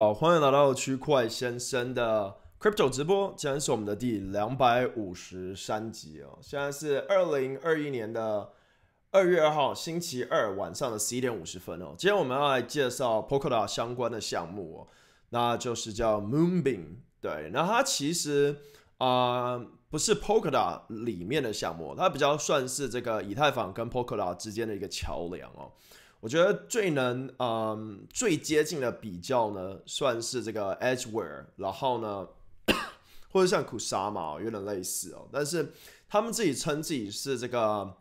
好，欢迎来到区块先生的 Crypto 直播，今天是我们的第两百五十三集哦。现在是二零二一年的二月二号星期二晚上的十一点五十分哦。今天我们要来介绍 Polkadot 相关的项目哦，那就是叫 Moonbeam。对，那它其实啊不是 Polkadot 里面的项目，它比较算是这个以太坊跟 Polkadot 之间的一个桥梁哦。我觉得最能嗯最接近的比较呢，算是这个 Edgeware，然后呢，或者像 Kusama 有点类似哦，但是他们自己称自己是这个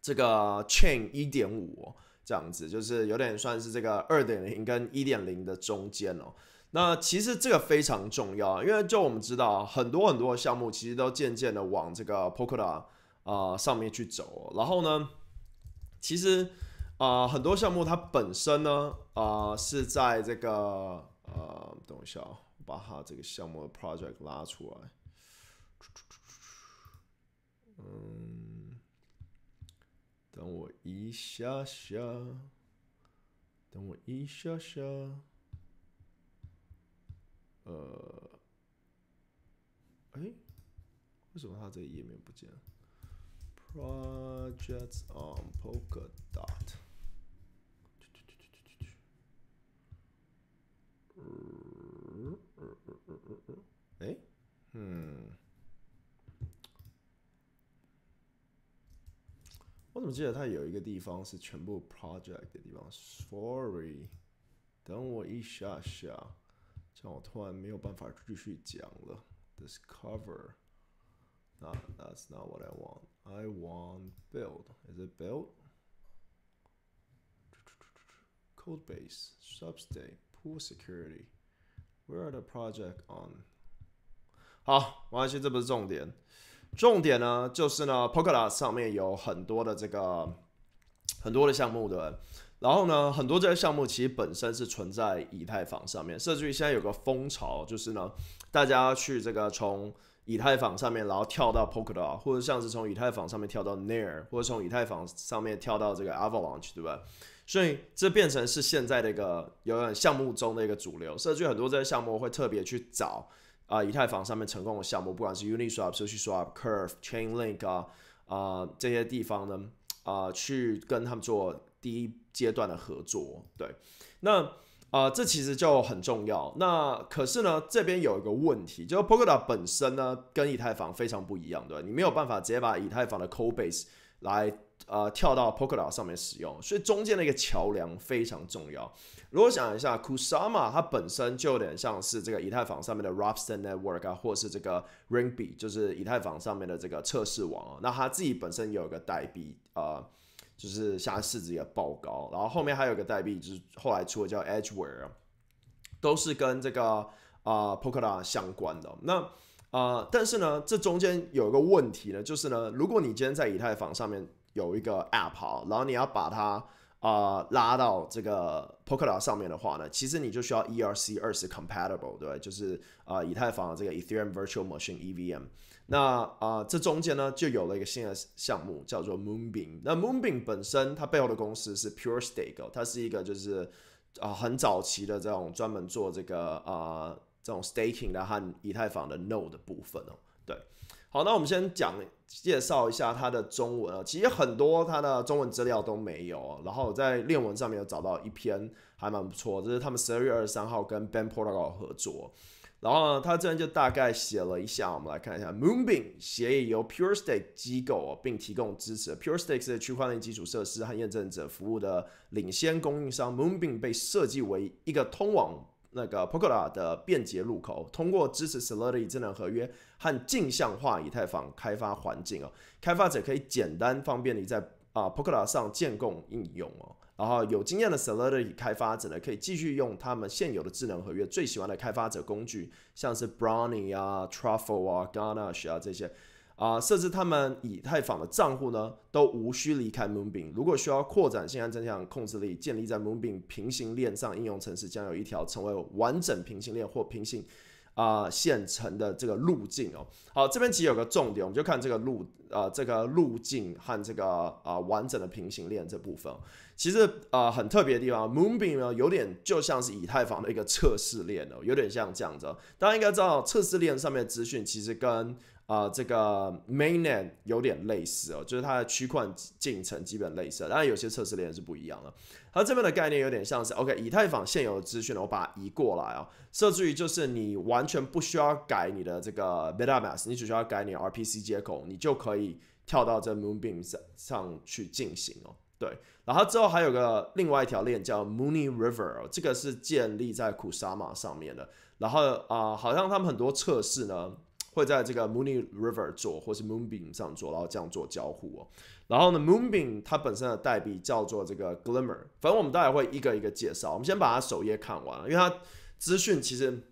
这个 Chain 一点五这样子，就是有点算是这个二点零跟一点零的中间哦。那其实这个非常重要，因为就我们知道很多很多的项目其实都渐渐的往这个 Polkadot 啊上面去走，然后呢，其实。啊，很多项目它本身呢，啊是在这个呃，等一下，我把它这个项目的 project 拉出来。嗯，等我一下下，等我一下下。呃，哎，为什么它这个页面不见？Projects on Polkadot。嗯，我怎么记得它有一个地方是全部 project 的地方？Sorry，等我一下下，这样我突然没有办法继续讲了。Discover，那 That's not what I want. I want build. Is it build? Code base, substate, pool security. Where are the project on? 好，没关系，这不是重点。重点呢，就是呢 p o k a d o t 上面有很多的这个很多的项目，对然后呢，很多这些项目其实本身是存在以太坊上面，甚至于现在有个风潮，就是呢，大家去这个从以太坊上面，然后跳到 p o k a d o t 或者像是从以太坊上面跳到 Near，或者从以太坊上面跳到这个 Avalanche，对吧？所以这变成是现在的一个有点项目中的一个主流，甚至很多这些项目会特别去找啊以太坊上面成功的项目，不管是 Uniswap、SushiSwap、Curve、Chainlink 啊啊这些地方呢啊去跟他们做第一阶段的合作。对，那啊这其实就很重要。那可是呢这边有一个问题，就是 Polkadot 本身呢跟以太坊非常不一样，对你没有办法直接把以太坊的 Code Base 来。呃，跳到 Polkadot 上面使用，所以中间的一个桥梁非常重要。如果想一下，Kusama 它本身就有点像是这个以太坊上面的 Ropsten Network 啊，或是这个 Ringb，就是以太坊上面的这个测试网啊。那它自己本身有一个代币，呃，就是现在市值也爆高。然后后面还有一个代币，就是后来出的叫 Edgeware，都是跟这个啊 Polkadot 相关的。那啊，但是呢，这中间有一个问题呢，就是呢，如果你今天在以太坊上面有一个 App 哈，然后你要把它啊拉到这个 Polkadot 上面的话呢，其实你就需要 ERC 二十 compatible，对，就是啊以太坊的这个 Ethereum Virtual Machine EVM。那啊这中间呢就有了一个新的项目叫做 Moonbeam。那 Moonbeam 本身它背后的公司是 Pure Stake，它是一个就是啊很早期的这种专门做这个啊这种 staking 的和以太坊的 Node 的部分哦。对，好，那我们先讲介绍一下它的中文啊，其实很多它的中文资料都没有，然后在链文上面有找到一篇还蛮不错，这是他们十二月二十三号跟 Ben Protocol 合作，然后呢，他这边就大概写了一下，我们来看一下，Moonbeam 协议由 PureStake 机构并提供支持，PureStake 是区块链基础设施和验证者服务的领先供应商，Moonbeam 被设计为一个通往那个 Polkadot 的便捷入口，通过支持 Solidity 智能合约和镜像化以太坊开发环境哦，开发者可以简单方便地在啊 Polkadot 上建构应用哦，然后有经验的 Solidity 开发者呢，可以继续用他们现有的智能合约最喜欢的开发者工具，像是 Brownie 啊、Truffle 啊、Ganache 啊这些。啊，设置他们以太坊的账户呢，都无需离开 Moonbeam。如果需要扩展信安真相控制力，建立在 Moonbeam 平行链上应用程式，将有一条成为完整平行链或平行啊线程的这个路径哦。好，这边其实有个重点，我们就看这个路呃这个路径和这个啊完整的平行链这部分。其实啊很特别的地方，Moonbeam 呢有点就像是以太坊的一个测试链哦，有点像这样子。大家应该知道，测试链上面的资讯其实跟啊，这个 mainnet 有点类似哦，就是它的区块进程基本类似，当然有些测试链是不一样的。它这边的概念有点像是 OK，以太坊现有的资讯呢我把它移过来啊，设置于就是你完全不需要改你的这个 MetaMask，你只需要改你 RPC 接口，你就可以跳到这 Moonbeam 上上去进行哦。对，然后之后还有个另外一条链叫 Mooney River，这个是建立在 Kusama 上面的。然后啊，好像他们很多测试呢。会在这个 Mooney River 做，或是 Moonbeam 上做，然后这样做交互哦。然后呢，Moonbeam 它本身的代币叫做这个 Glimmer，反正我们待会会一个一个介绍。我们先把它首页看完了，因为它资讯其实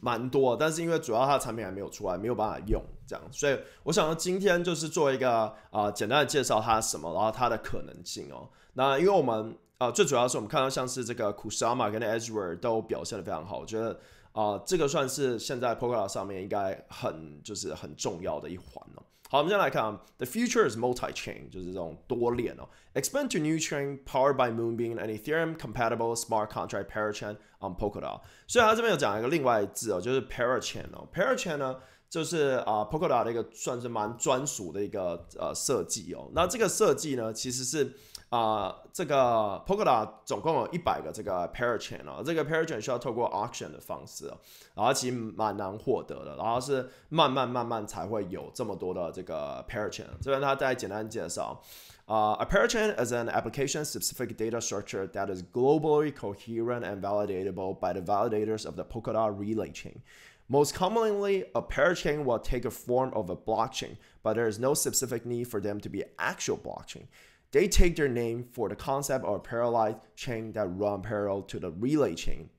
蛮多，但是因为主要它的产品还没有出来，没有办法用这样，所以我想今天就是做一个啊简单的介绍它什么，然后它的可能性哦。那因为我们啊最主要是我们看到像是这个 Kusama 跟 Edgeware 都表现的非常好，我觉得。啊，这个算是现在 Polkadot 上面应该很就是很重要的一环哦。好，我们先来看啊，The future is multi-chain，就是这种多链哦。Expand to new chain powered by Moonbeam and Ethereum compatible smart contract parachain on Polkadot。所以它这边有讲一个另外字哦，就是 parachain 哦。parachain 呢，就是啊 Polkadot 的一个算是蛮专属的一个呃设计哦。那这个设计呢，其实是。啊，这个 Polkadot 总共有一百个这个 parachain 哦，这个 parachain 需要透过 auction 的方式哦，然后其实蛮难获得的，然后是慢慢慢慢才会有这么多的这个 parachain。这边他再简单介绍啊，a parachain is an application-specific data structure that is globally coherent and validatable by the validators of the Polkadot relay chain. Most commonly, a parachain will take a form of a blockchain, but there is no specific need for them to be actual blockchain. They take their name for the concept of a parallel chain that run parallel to the relay chain.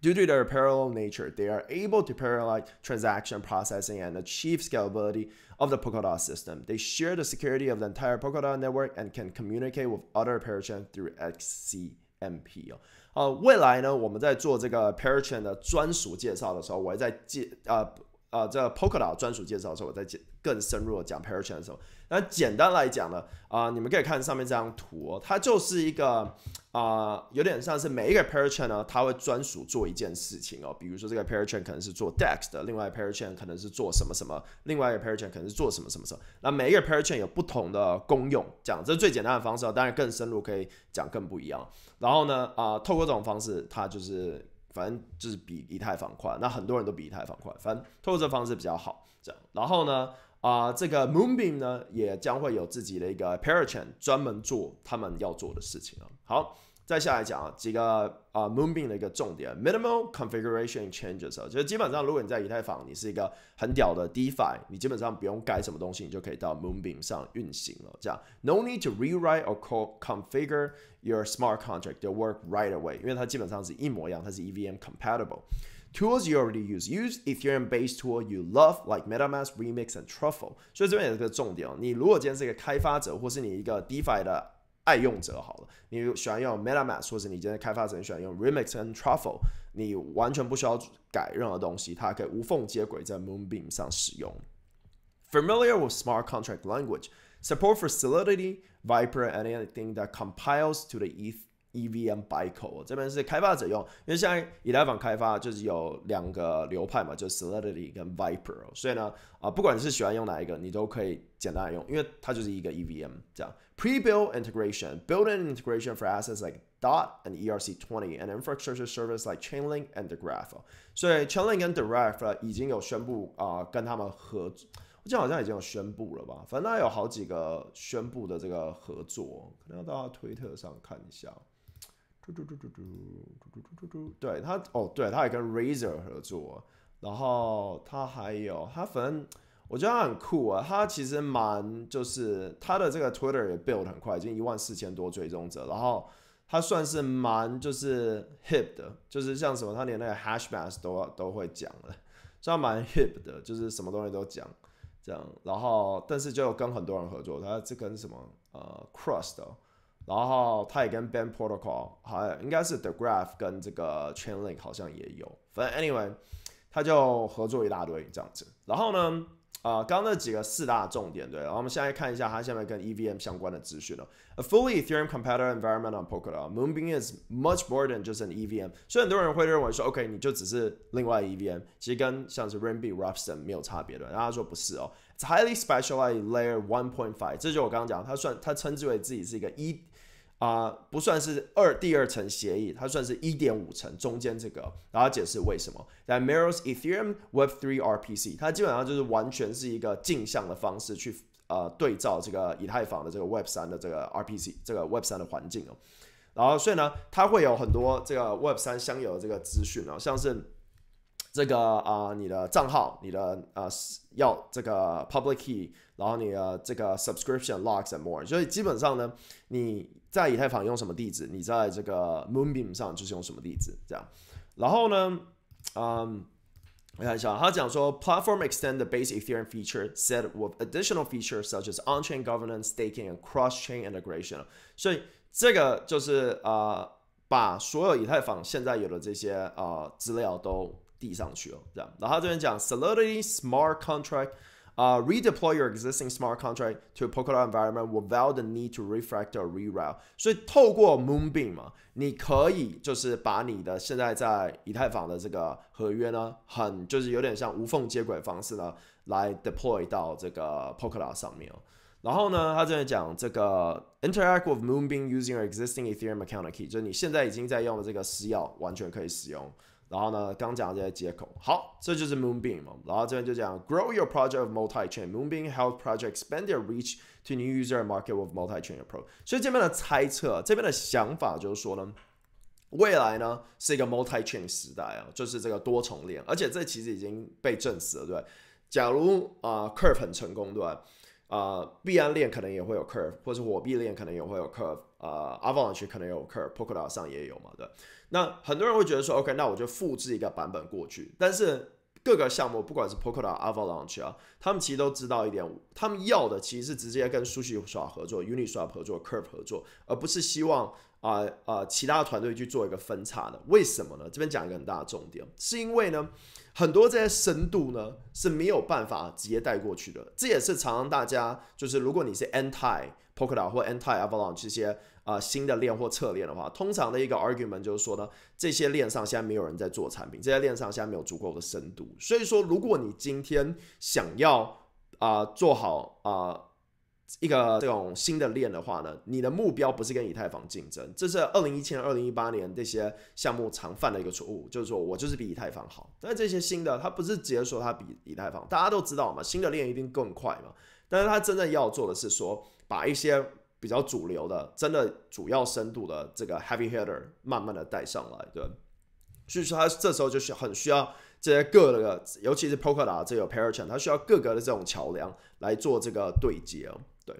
Due to their parallel nature, they are able to parallelize transaction processing and achieve scalability of the Polkadot system. They share the security of the entire Polkadot network and can communicate with other parachains through XCMP 哦。呃，未来呢，我们在做这个 parachain 的专属介绍的时候，我会在介呃呃这个 Polkadot 专属介绍的时候，我再介更深入的讲 parachain 的时候。那简单来讲呢，啊，你们可以看上面这张图，它就是一个啊，有点像是每一个 parachain 呢，它会专属做一件事情哦。比如说这个 parachain 可能是做 DEX 的，另外一个 parachain 可能是做什么什么，另外一个 parachain 可能是做什么什么什么。那每一个 parachain 有不同的功用，讲这最简单的方式哦。当然更深入可以讲更不一样。然后呢，啊，透过这种方式，它就是反正就是比以太坊快。那很多人都比以太坊快，反正透过这方式比较好。这样，然后呢？啊，这个 Moonbeam 呢，也将会有自己的一个 parachain，专门做他们要做的事情啊。好，再下来讲啊，几个啊 Moonbeam 的一个重点，minimal configuration changes 啊，就是基本上如果你在以太坊，你是一个很屌的 DeFi，你基本上不用改什么东西，你就可以到 Moonbeam 上运行了。这样，no need to rewrite or configure your smart contract to work right away，因为它基本上是一模一样，它是 EVM compatible。Tools you already use. Use Ethereum-based tool you love, like MetaMask, Remix, and Truffle. 所以这边有一个重点哦，你如果今天是一个开发者，或是你一个 DeFi 的爱用者，好了，你喜欢用 MetaMask，或者你今天开发者你喜欢用 Remix 跟 Truffle，你完全不需要改任何东西，它可以无缝接轨在 Moonbeam 上使用。Familiar with smart contract language, support for Solidity, Viper, and anything that compiles to the ETH EVM bytecode 这边是开发者用，因为现在以太坊开发就是有两个流派嘛，就是 Solidity 跟 Viper，所以呢，啊，不管你是喜欢用哪一个，你都可以简单用，因为它就是一个 EVM 这样。Pre-built integration, built-in integration for assets like DOT and ERC20 and infrastructure service like Chainlink and The Graph。所以 Chainlink 跟 The Graph 已经有宣布啊，跟他们合作。我记得好像已经有宣布了吧？反正有好几个宣布的这个合作，可能要到推特上看一下。嘟嘟嘟嘟嘟嘟嘟嘟嘟，对他哦，对，他也跟 Razer 合作，然后他还有他，反正我觉得他很酷啊。他其实蛮就是他的这个 Twitter 也 build 很快，已经一万四千多追踪者，然后他算是蛮就是 hip 的，就是像什么他连那个 Hashmask 都都会讲了，算蛮 hip 的，就是什么东西都讲这样。然后但是就跟很多人合作，他这跟什么呃 Crust。然后他也跟 Band Protocol，还应该是 The Graph 跟这个 Chainlink 好像也有。反正 Anyway，他就合作一大堆这样子。然后呢，啊，刚刚那几个四大重点对，然后我们现在看一下它下面跟 EVM 相关的资讯了。A fully Ethereum compatible environment on Polkadot. Moonbeam is much more than just an EVM. 所以很多人会认为说，OK，你就只是另外 EVM，其实跟像是 Rainbe、Rapston 没有差别的。然后他说不是哦，It's highly specialized layer 1.5。这就我刚刚讲，他算他称之为自己是一个一。啊，不算是二第二层协议，它算是一点五层中间这个，然后解释为什么。但 mirrors Ethereum Web3 RPC，它基本上就是完全是一个镜像的方式去呃对照这个以太坊的这个 Web 三的这个 RPC 这个 Web 三的环境哦。然后所以呢，它会有很多这个 Web 三相有这个资讯哦，像是这个啊你的账号，你的呃要这个 public key，然后你的这个 subscription logs and more，所以基本上呢你。在以太坊用什么地址？你在这个 Moonbeam 上就是用什么地址？这样，然后呢，嗯，我看一下，他讲说，Platform extend the base Ethereum feature set with additional features such as on-chain governance, staking, and cross-chain integration。所以这个就是呃，把所有以太坊现在有的这些呃资料都递上去了，这样。然后这边讲 Solidity Smart Contract。uh, redeploy your existing smart contract to Polkadot environment without the need to refactor or reroute。所以透过 Moonbeam 嘛，你可以就是把你的现在在以太坊的这个合约呢，很就是有点像无缝接轨方式呢，来 deploy 到这个 Polkadot 上面哦。然后呢，他这边讲这个 interact with Moonbeam using your existing Ethereum account key，就是你现在已经在用的这个私钥，完全可以使用。然后呢，刚讲这些接口，好，这就是 Moonbeam。然后这边就讲 grow your project of multi-chain. Moonbeam help project expand their reach to new user market with multi-chain approach. 所以这边的猜测，这边的想法就是说呢，未来呢是一个 multi-chain 时代啊，就是这个多重链，而且这其实已经被证实了，对？假如啊 Curve 很成功，对吧？啊，币安链可能也会有 Curve，或者火币链可能也会有 Curve，呃，Avalanche 可能有 Curve，Polkadot 上也有嘛，对。那很多人会觉得说，OK，那我就复制一个版本过去。但是各个项目，不管是 Polkadot、Avalanche 啊，他们其实都知道一点，他们要的其实是直接跟数据刷合作、Uniswap 合作、Curve 合作，而不是希望啊啊其他团队去做一个分叉的。为什么呢？这边讲一个很大的重点，是因为呢，很多这些深度呢是没有办法直接带过去的。这也是常常大家就是，如果你是 Anti Polkadot 或 Anti Avalanche 这些。啊，新的链或侧链的话，通常的一个 argument 就是说呢，这些链上现在没有人在做产品，这些链上现在没有足够的深度。所以说，如果你今天想要啊做好啊一个这种新的链的话呢，你的目标不是跟以太坊竞争，这是二零一七年、二零一八年这些项目常犯的一个错误，就是说我就是比以太坊好。但这些新的，它不是直接说它比以太坊，大家都知道嘛，新的链一定更快嘛。但是它真正要做的是说，把一些比较主流的，真的主要深度的这个 heavy hitter 慢慢的带上来，对。所以说他这时候就是很需要这些各个，尤其是 Polkadot 这个 Parachain，它需要各个的这种桥梁来做这个对接哦，对。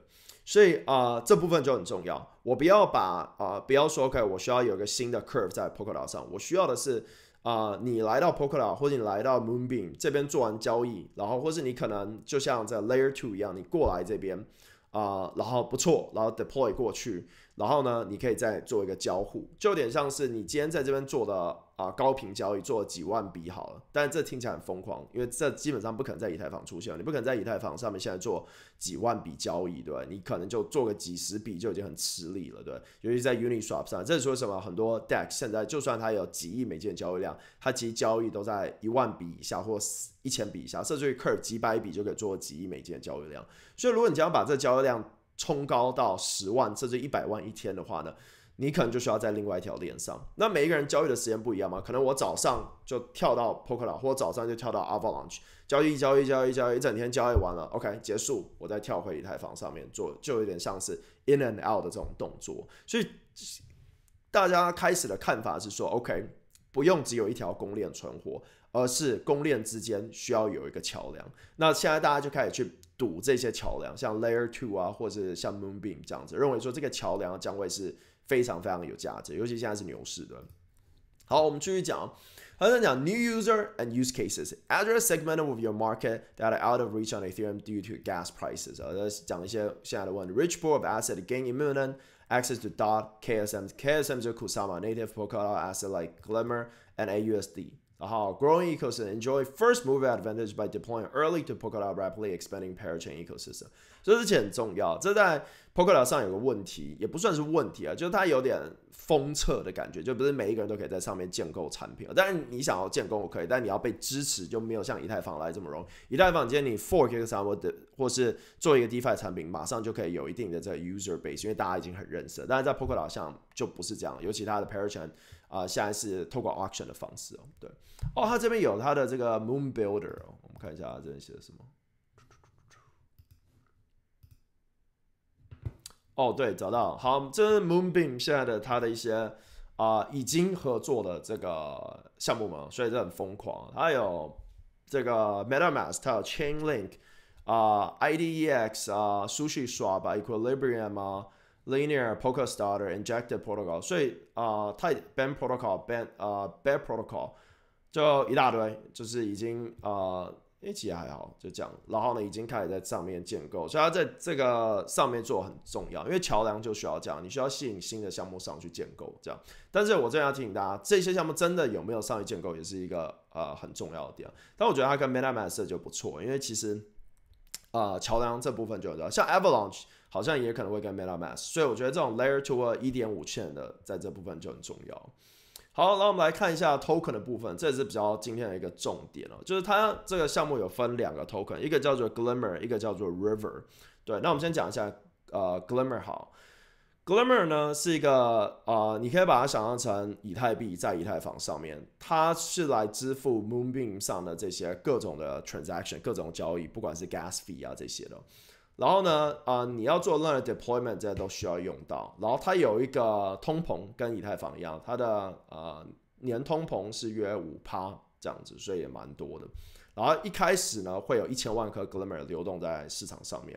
所以啊，这部分就很重要。我不要把啊，不要说 OK，我需要有一个新的 curve 在 Polkadot 上，我需要的是啊，你来到 Polkadot 或者你来到 Moonbeam 这边做完交易，然后或是你可能就像在 Layer Two 一样，你过来这边。啊，然后不错，然后 deploy 过去，然后呢，你可以再做一个交互，就有点像是你今天在这边做的。啊，高频交易做几万笔好了，但是这听起来很疯狂，因为这基本上不可能在以太坊出现，你不可能在以太坊上面现在做几万笔交易，对吧？你可能就做个几十笔就已经很吃力了，对。尤其在 Uniswap 上，这是说什么？很多 DEX 现在就算它有几亿美金的交易量，它其实交易都在一万笔以下或一千笔以下，甚至于 Curve 几百笔就可以做几亿美金的交易量。所以如果你将把这交易量冲高到十万甚至一百万一天的话呢？你可能就需要在另外一条链上。那每一个人交易的时间不一样嘛？可能我早上就跳到 Polkadot，或早上就跳到 Avalanche 交易，交易，交易，交易，一整天交易完了，OK 结束，我再跳回以太坊上面做，就有点像是 in and out 的这种动作。所以大家开始的看法是说，OK 不用只有一条公链存活，而是公链之间需要有一个桥梁。那现在大家就开始去赌这些桥梁，像 Layer Two 啊，或者像 Moonbeam 这样子，认为说这个桥梁将会是。非常非常有价值，尤其现在是牛市的。好，我们继续讲。他在讲 new user and use cases address segment of your market that are out of reach on Ethereum due to gas prices。呃，讲一些现在的问题。Rich pool of asset gain imminent access to DOT, KSM, KSM 就是 Kusama native Polkadot asset like Glimmer and AUSD。 然后 growing ecosystem enjoy first mover advantage by deploying early to Polkadot rapidly expanding parachain ecosystem。这是很重要。这在 Polkadot 上有个问题，也不算是问题啊，就是它有点封测的感觉，就不是每一个人都可以在上面建构产品。但是你想要建构可以，但你要被支持就没有像以太坊来这么容易。以太坊今天你 fork 一个产品，或是做一个 DeFi 产品，马上就可以有一定的这个 user base，因为大家已经很认识了。但是在 Polkadot 上就不是这样，尤其它的 parachain。啊，现在是透过 auction 的方式哦，对，哦，它这边有它的这个 Moon Builder 哦，我们看一下它这边写的什么。哦，对，找到，好，这是 Moonbeam 现在的它的一些啊已经合作的这个项目嘛，所以这很疯狂。他有这个 MetaMask，它有 Chainlink 啊，IDEX 啊，Sushi Swap 啊，Equilibrium 啊。Linear Poker Starter Injected Protocol，所以啊，太 Band Protocol Band 啊 Band Protocol 就一大堆，就是已经啊，一其实还好，就这样。然后呢，已经开始在上面建构，所以它在这个上面做很重要，因为桥梁就需要这样，你需要吸引新的项目上去建构这样。但是我这要提醒大家，这些项目真的有没有上去建构，也是一个呃很重要的点。但我觉得它跟 MetaMask 就不错，因为其实啊桥梁这部分就像 Avalanche。好像也可能会跟 MetaMask，所以我觉得这种 Layer Two 一点五线的在这部分就很重要。好，那我们来看一下 Token 的部分，这也是比较今天的一个重点哦，就是它这个项目有分两个 Token，一个叫做 Glimmer，一个叫做 River。对，那我们先讲一下呃 Glimmer 好，Glimmer 呢是一个呃，你可以把它想象成以太币在以太坊上面，它是来支付 Moonbeam 上的这些各种的 Transaction，各种交易，不管是 Gas Fee 啊这些的。然后呢，呃，你要做任何 deployment，这些都需要用到。然后它有一个通膨，跟以太坊一样，它的呃年通膨是约五趴这样子，所以也蛮多的。然后一开始呢，会有一千万颗 Glimmer 流动在市场上面。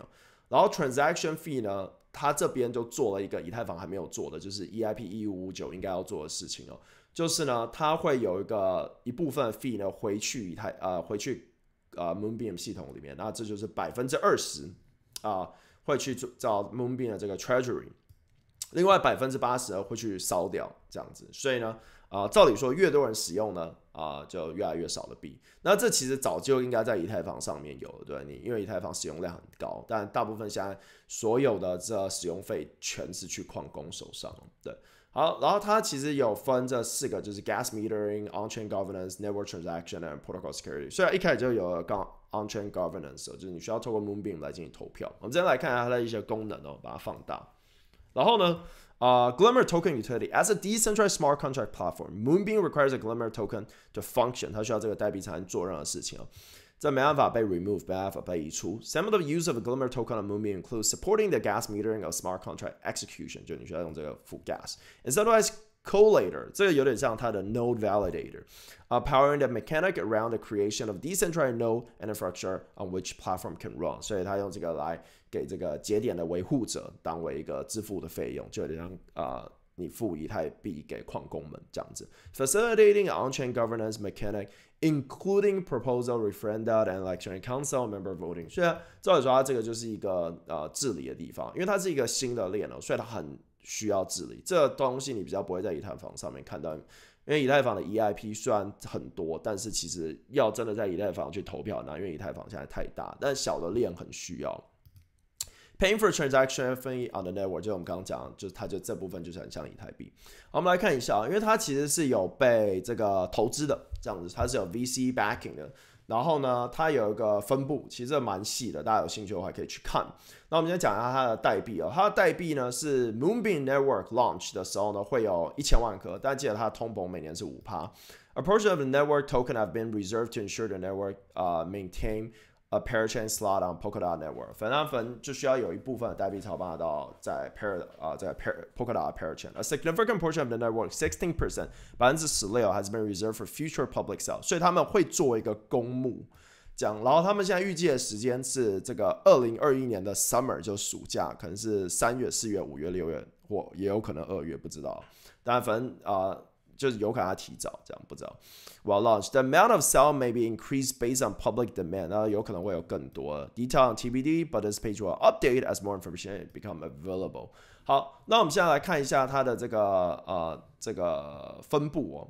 然后 transaction fee 呢，它这边就做了一个以太坊还没有做的，就是 EIP 一五五九应该要做的事情哦，就是呢，它会有一个一部分 fee 呢回去以太呃回去呃 Moonbeam 系统里面，那这就是百分之二十。啊，会去找 Moonbeam 的这个 Treasury，另外百分之八十会去烧掉这样子，所以呢，啊，照理说越多人使用呢，啊，就越来越少的币。那这其实早就应该在以太坊上面有，对你，因为以太坊使用量很高，但大部分现在所有的这使用费全是去矿工手上，对。好，然后它其实有分这四个，就是 gas metering、on-chain governance、network transaction and protocol security。虽然一开始就有刚 on-chain governance，就是你需要透过 Moonbeam 来进行投票。我们先来看一下它的一些功能哦，把它放大。然后呢，啊，Glimmer token utility as a decentralized smart contract platform，Moonbeam requires a Glimmer token to function。它需要这个代币才能做任何事情哦。这没办法被 remove，没办法被移除。Some of the use of a Glimmer token on Moonbeam includes supporting the gas metering of smart contract execution，就你需要用这个付 gas。Instead of collator，这个有点像它的 node validator，啊、uh,，powering the mechanic around the creation of decentralized node and infrastructure on which platform can run。所以它用这个来给这个节点的维护者当为一个支付的费用，就有点像啊。Uh, 你付以太币给矿工们这样子，facilitating on-chain governance mechanic, including proposal, referenda, and election council member voting。所以照理说，它这个就是一个呃治理的地方，因为它是一个新的链哦，所以它很 需要治理。这东西你比较不会在以太坊上面看到，因为以太坊的 EIP 虽然很多，但是其实要真的在以太坊去投票难，因为以太坊现在太大，但小的链很需要。Paying for transaction fee on the network，就我们刚刚讲，就是它就这部分就是很像以太币。好，我们来看一下，因为它其实是有被这个投资的这样子，它是有 VC backing 的。然后呢，它有一个分布，其实蛮细的，大家有兴趣的话可以去看。那我们先讲一下它的代币哦，它的代币呢是 Moonbeam Network launch 的时候呢会有一千万颗，大家记得它的通膨每年是五趴。A portion of the network token have been reserved to ensure the network uh maintain a parachain slot on Polkadot network，反正反就需要有一部分的代币才办得到在 Par 啊在 Par Polkadot parachain。A significant portion of the network, sixteen percent，百分之十六 has been reserved for future public sale，所以他们会做一个公募，这样，然后他们现在预计的时间是这个二零二一年的 summer，就暑假，可能是三月、四月、五月、六月，或也有可能二月，不知道。但反正啊。就是有可能它提早这样，不知道。Well launched, the amount of sale may be increased based on public demand，那有可能会有更多 detail on TBD, but this page will update as more information become available。好，那我们现在来看一下它的这个呃这个分布哦。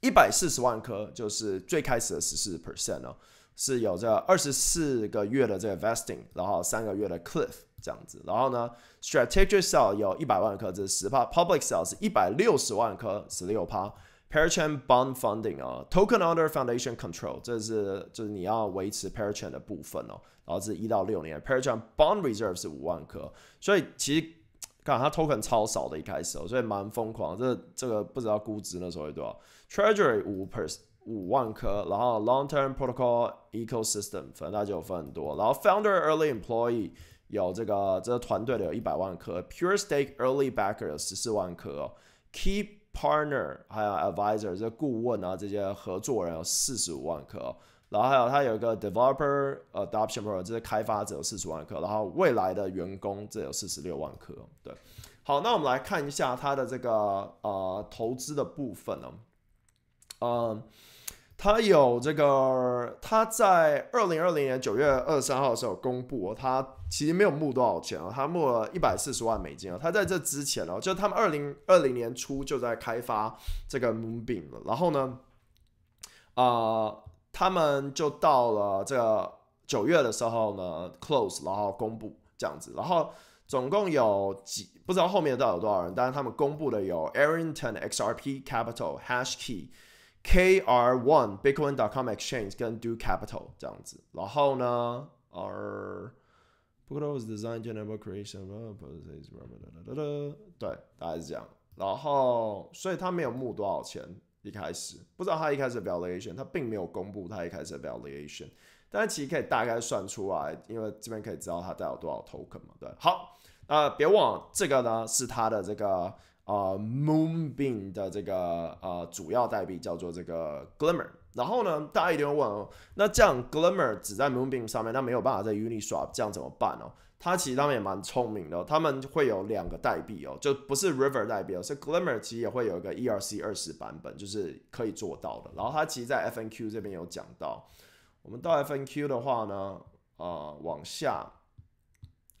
一百四十万颗就是最开始的十四 percent 哦，是有这二十四个月的这个 vesting，然后三个月的 cliff 这样子。然后呢，strategic sale 有一百万颗，这是十趴；public sale 是一百六十万颗，十六趴。Parachain bond funding 啊，token under foundation control，这是就是你要维持 Parachain 的部分哦。然后是一到六年，Parachain bond reserve 是五万颗，所以其实看它 token 超少的一开始哦，所以蛮疯狂。这这个不知道估值那时候有多少，Treasury 五 per 五万颗，然后 long term protocol ecosystem 反正它就有分很多，然后 founder early employee 有这个这个团队的有一百万颗，pure stake early backer 有十四万颗哦，key partner 还有 advisor 这顾问啊，这些合作人有四十五万颗，然后还有他有一个 developer Adoption Pro 这些开发者有四十万颗，然后未来的员工这有四十六万颗。对，好，那我们来看一下他的这个呃投资的部分呢，嗯。他有这个，他在二零二零年九月二十三号的时候公布，他其实没有募多少钱啊，他募了一百四十万美金啊。他在这之前哦，就他们二零二零年初就在开发这个 Moonbeam 了，然后呢，啊，他们就到了这个九月的时候呢，close，然后公布这样子，然后总共有几不知道后面到底有多少人，但是他们公布的有 Arrington XRP Capital Hashkey。KR One Bitcoin.com Exchange 跟 Do Capital 这样子，然后呢，Our Protocol was designed to enable creation 对，大概是这样。然后，所以他没有募多少钱，一开始不知道他一开始 valuation，他并没有公布他一开始 valuation，但是其实可以大概算出来，因为这边可以知道他带有多少 token 嘛，对。好，呃，别忘了这个呢是他的这个。啊，Moonbeam 的这个呃主要代币叫做这个 Glimmer，然后呢，大家一定会问哦，那这样 Glimmer 只在 Moonbeam 上面，那没有办法在 Uniswap 这样怎么办哦？它其实他们也蛮聪明的，他们会有两个代币哦，就不是 River 代币哦，是 Glimmer 其实也会有一个 ERC 二十版本，就是可以做到的。然后它其实，在 FNQ 这边有讲到，我们到 FNQ 的话呢，啊，往下，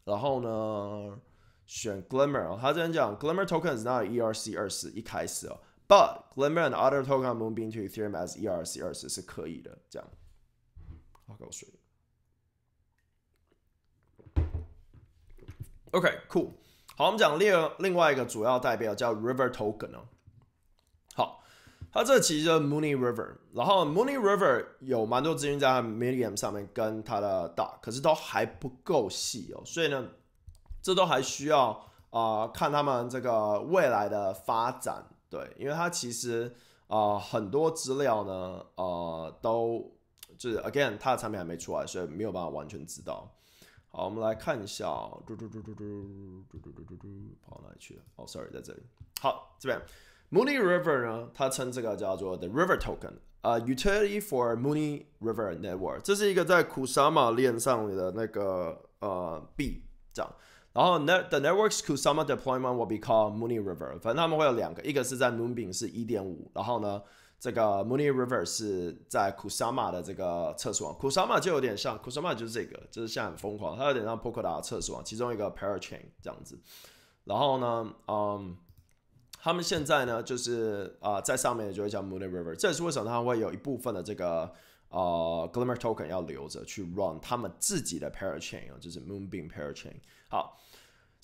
然后呢？选 Glimmer，他这边讲 Glimmer tokens not ERC 二十一开始哦，but Glimmer and other token moving to Ethereum as ERC 二十是可以的，这样。喝口水。OK，cool。好，我们讲另另外一个主要代表叫 River token 哦。好，它这其实叫 Mooney River，然后 Mooney River 有蛮多资讯在 Medium 上面跟它的大，可是都还不够细哦，所以呢。这都还需要啊，看他们这个未来的发展，对，因为它其实啊很多资料呢，呃，都就是 again 它的产品还没出来，所以没有办法完全知道。好，我们来看一下，嘟嘟嘟嘟嘟嘟嘟嘟嘟嘟，跑哪里去了？哦，sorry，在这里。好，这边 Moony River 呢，它称这个叫做 The River Token，呃，Utility for Moony River Network，这是一个在 Kusama 链上的那个呃币，这样。然后呢，the network's Kusama deployment will be called Mooney River。反正他们会有两个，一个是在 Moonbeam 是一点五，然后呢，这个 Mooney River 是在 Kusama 的这个测试网。Kusama 就有点像，Kusama 就是这个，就是现在很疯狂，它有点像 Polkadot 测试网，其中一个 Parachain 这样子。然后呢，嗯，他们现在呢，就是啊，在上面就会叫 Mooney River。这也是为什么他们会有一部分的这个呃 Glimmer Token 要留着去 run 他们自己的 Parachain 啊就是 Moonbeam Parachain。好。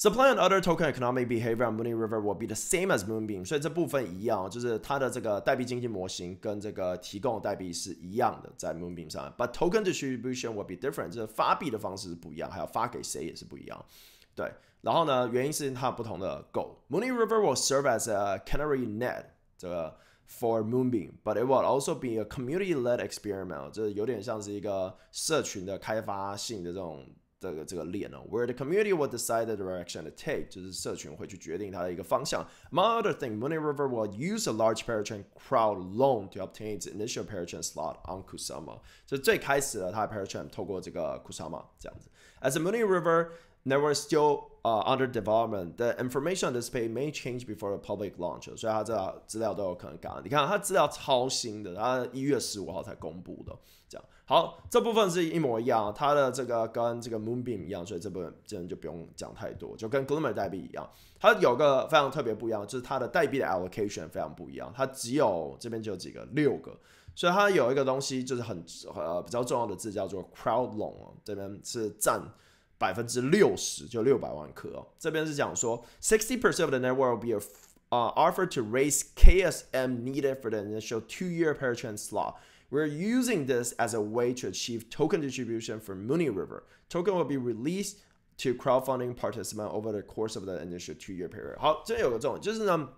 Supply and other token economic behavior on Mooney River will be the same as Moonbeam，所以这部分一样，就是它的这个代币经济模型跟这个提供代币是一样的，在 Moonbeam 上。But token distribution will be different，就是发币的方式是不一样，还有发给谁也是不一样。对，然后呢，原因是它有不同的 goal。Mooney River will serve as a canary net，这个 for Moonbeam，but it will also be a community-led experiment，就是有点像是一个社群的开发性的这种。这个这个链哦，where the community will decide the direction to take，就是社群会去决定它的一个方向。Among other things, Mooney River will use a large parachain crowd loan to obtain its initial parachain slot on Kusama。就最开始的它的 parachain 透过这个 Kusama 这样子。As the Mooney River network still uh, under development. The information on this page may change before the public launch. 所以它这资料都有可能改。你看它资料超新的，它一月十五号才公布的。这样好，这部分是一模一样，它的这个跟这个 Moonbeam 一样，所以这部分真的就不用讲太多，就跟 Glimmer 代币一样。它有个非常特别不一样，就是它的代币的 allocation 非常不一样，它只有这边就有几个六个。所以它有一个东西就是很呃比较重要的字叫做 crowd loan，这边是占百分之六十，就六百万颗哦。这边是讲说 sixty percent of the network will be uh, offered to raise KSM needed for the initial two-year parachain slot. We're using this as a way to achieve token distribution for Mooney River. Token will be released to crowdfunding participants over the course of the initial two-year period. 好，这有个重点就是呢，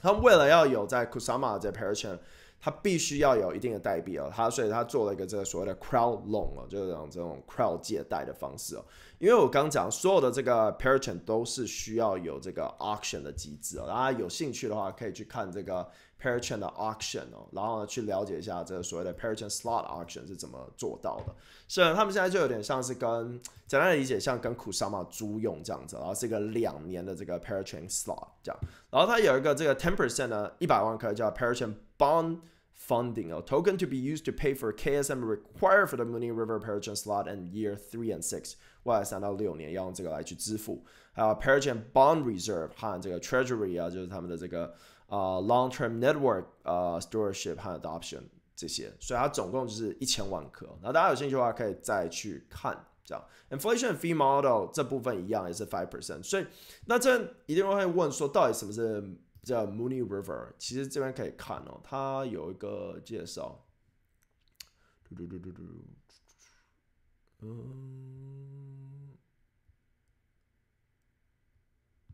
他们为了要有在 Kusama 这 parachain 它必须要有一定的代币哦，它所以它做了一个这个所谓的 crowd loan 哦，就是用这种 crowd 借贷的方式哦。因为我刚讲所有的这个 parachain 都是需要有这个 auction 的机制哦，大家有兴趣的话可以去看这个 parachain 的 auction 哦，然后呢去了解一下这个所谓的 parachain slot auction 是怎么做到的。是，他们现在就有点像是跟简单的理解，像跟 Kusama 租用这样子，然后是一个两年的这个 parachain slot 这样，然后它有一个这个 ten percent 呢，一百万颗叫 parachain bond。funding, a token to be used to pay for KSM required for the Mooney River Parachain slot in year three and six，未来三到六年要用这个来去支付。还有 Parachain Bond Reserve 和这个 Treasury 啊，就是他们的这个呃 Long Term Network 呃 Stewardship 和 Adoption 这些，所以它总共就是一千万颗。那大家有兴趣的话，可以再去看。这样，inflation fee model 这部分一样也是 five percent，所以那这一定会问说，到底什么是 叫 Mooney River，其实这边可以看哦，它有一个介绍。嘟嘟嘟嘟嘟，嗯，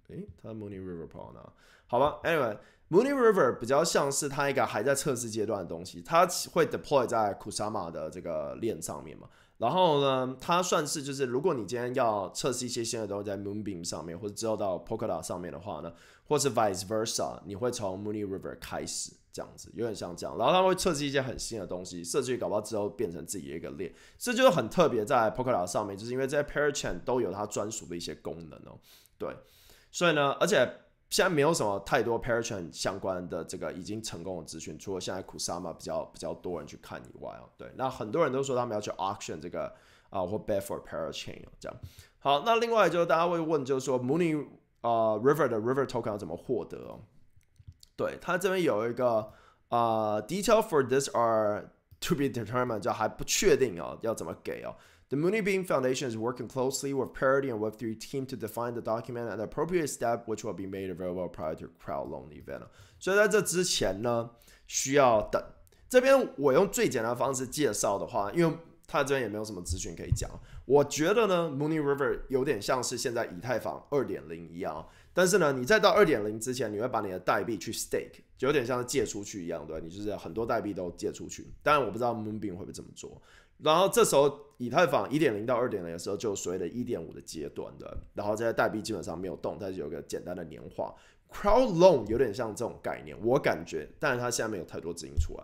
诶，它 Mooney River 跑哪？好吧，Anyway，Mooney River 比较像是它一个还在测试阶段的东西，它会 deploy 在 Kusama 的这个链上面嘛。然后呢，它算是就是，如果你今天要测试一些新的东西在 Moonbeam 上面，或者之后到 Polkadot 上面的话呢，或是 vice versa，你会从 Moony River 开始这样子，有点像这样。然后它会测试一些很新的东西，设计搞不好之后变成自己的一个链，这就是很特别在 Polkadot 上面，就是因为这些 Parachain 都有它专属的一些功能哦。对，所以呢，而且。现在没有什么太多 parachain 相关的这个已经成功的资讯，除了现在 Kusama 比较比较多人去看以外哦，对，那很多人都说他们要去 auction 这个啊或 bet for parachain 这样。好，那另外就是大家会问，就是说 Mooney 啊 River 的 River token 要怎么获得哦？对，它这边有一个啊 detail for this are to be determined，就还不确定哦，要怎么给哦。The Moonbeam Foundation is working closely with Parity and Web3 team to define the document and appropriate step, which will be made available prior to crowd loan event. 所以在这之前呢，需要等。这边我用最简单的方式介绍的话，因为它这边也没有什么资讯可以讲。我觉得呢，Moony River 有点像是现在以太坊二点零一样。但是呢，你在到二点零之前，你会把你的代币去 stake，就有点像是借出去一样，对你就是很多代币都借出去。当然，我不知道 Moonbeam 会不会这么做。然后这时候，以太坊一点零到二点零的时候，就所谓的一点五的阶段的。然后这些代币基本上没有动，但是有个简单的年化。Crowd loan 有点像这种概念，我感觉，但是它现在没有太多资金出来。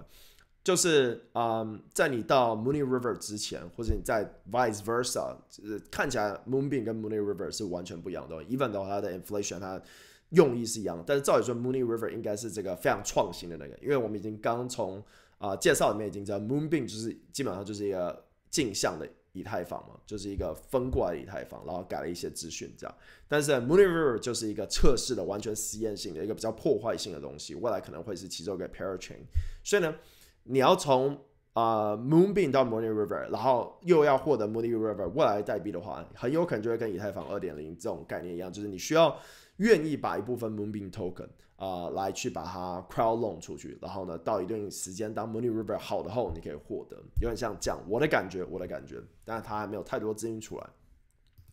就是嗯，在你到 Mooney River 之前，或者你在 vice versa，就是看起来 Moonbeam 跟 Mooney River 是完全不一样的。Even 的话，它的 inflation 它用意是一样，但是照理说 Mooney River 应该是这个非常创新的那个，因为我们已经刚从啊，介绍里面已经知道，Moonbeam 就是基本上就是一个镜像的以太坊嘛，就是一个分过来的以太坊，然后改了一些资讯这样。但是 Moonriver 就是一个测试的、完全实验性的一个比较破坏性的东西，未来可能会是其中一个 Parachain。所以呢，你要从啊 Moonbeam 到 Moonriver，然后又要获得 Moonriver 未来代币的话，很有可能就会跟以太坊二点零这种概念一样，就是你需要愿意把一部分 Moonbeam Token。啊，来去把它 crowd loan 出去，然后呢，到一定时间当 Money River 好的后，你可以获得，有点像这样，我的感觉，我的感觉，但是它还没有太多资金出来。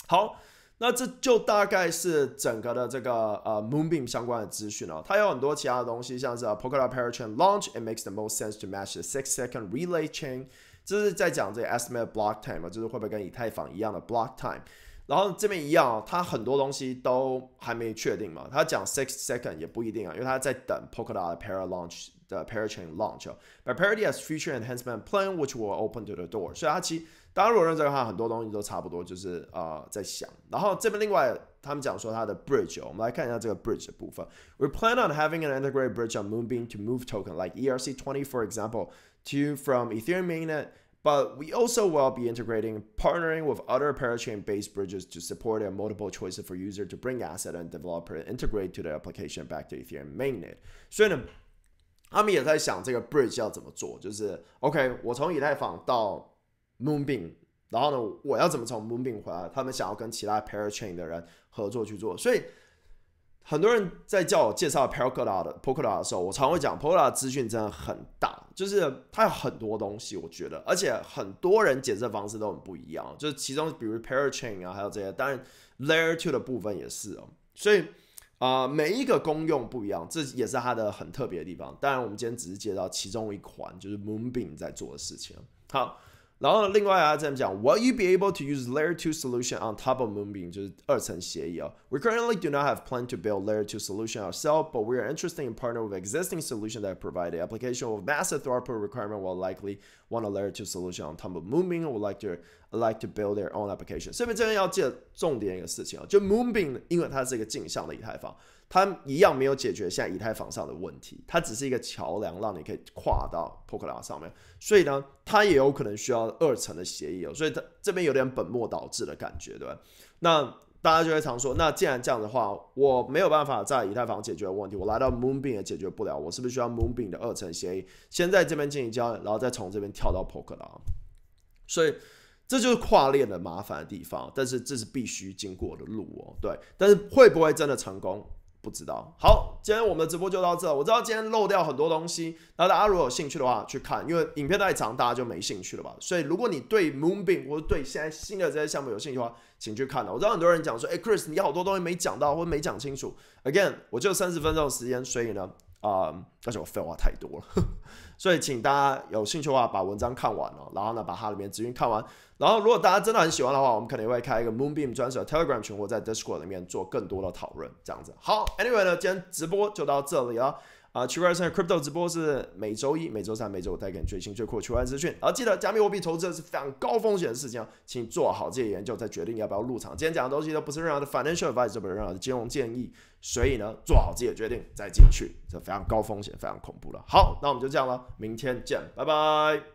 好，那这就大概是整个的这个呃 Moonbeam 相关的资讯啊。它有很多其他的东西，像是 Polkadot Parachain Launch，it makes the most sense to match the six second relay chain，这是在讲这个 estimate block time 嘛，就是会不会跟以太坊一样的 block time。然后这边一样，它很多东西都还没确定嘛。他讲 six second 也不一定啊，因为他在等 Polkadot Para launch 的 Parachain launch。But Parity has future enhancement plan which will open to the door。所以它其实大家如果认真的话，很多东西都差不多，就是呃在想。然后这边另外他们讲说它的 bridge，我们来看一下这个 bridge 的部分。We plan on having an integrated bridge on Moonbeam to move token like ERC20 for example to from Ethereum mainnet but we also will be integrating, partnering with other parachain-based bridges to support a multiple choices for user to bring asset and developer integrate to the application back to Ethereum mainnet. 所以呢，他们也在想这个 bridge 要怎么做，就是 OK，我从以太坊到 Moonbeam，然后呢，我要怎么从 Moonbeam 回来？他们想要跟其他 parachain 的人合作去做，所以。 很多人在叫我介绍 Polkadot 的 Polkadot 的时候，我常会讲 Polkadot 资讯真的很大，就是它有很多东西，我觉得，而且很多人解释方式都很不一样。就是其中比如 Parachain 啊，还有这些，当然 Layer Two 的部分也是哦。所以啊，每一个功用不一样，这也是它的很特别的地方。当然，我们今天只是介绍其中一款，就是 Moonbeam 在做的事情。好。然后另外啊，这样讲，Will you be able to use layer two solution on top of Moonbeam？就是二层协议啊。We currently do not have plan to build layer two solution ourselves, but we are interested in partner with existing solution that provide the application with massive throughput requirement will likely want a layer two solution on top of Moonbeam. Would like to like to build their own application。这边这边要记得重点一个事情啊，就 Moonbeam，因为它是一个镜像的以太坊。 它一样没有解决现在以太坊上的问题，它只是一个桥梁，让你可以跨到 Polkadot 上面。所以呢，它也有可能需要二层的协议哦。所以它这边有点本末倒置的感觉，对吧？那大家就会常说，那既然这样的话，我没有办法在以太坊解决问题，我来到 Moonbeam 也解决不了，我是不是需要 Moonbeam 的二层协议，先在这边进行交易，然后再从这边跳到 Polkadot？所以这就是跨链的麻烦的地方，但是这是必须经过的路哦。对，但是会不会真的成功？不知道。好，今天我们的直播就到这。我知道今天漏掉很多东西，那大家如果有兴趣的话，去看，因为影片太长，大家就没兴趣了吧。所以如果你对 Moonbeam 或者对现在新的这些项目有兴趣的话，请去看。我知道很多人讲说，哎，Chris，你好多东西没讲到或没讲清楚。Again，我就三十分钟的时间，所以呢。啊，但是我废话太多了，所以请大家有兴趣的话，把文章看完了，然后呢，把它里面资讯看完，然后如果大家真的很喜欢的话，我们可能会开一个 Moonbeam 专属的 Telegram 群，或在 Discord 里面做更多的讨论，这样子。好，Anyway 呢，今天直播就到这里了。啊，区块链 Crypto 直播是每周一、每周三、每周五带给你最新最酷的区块链资讯。然后记得，加密货币投资是非常高风险的事情，请做好这些研究，再决定要不要入场。今天讲的东西都不是任何的 financial advice，不是任何的金融建议，所以呢，做好自己的决定再进去，这非常高风险、非常恐怖了。好，那我们就这样了，明天见，拜拜。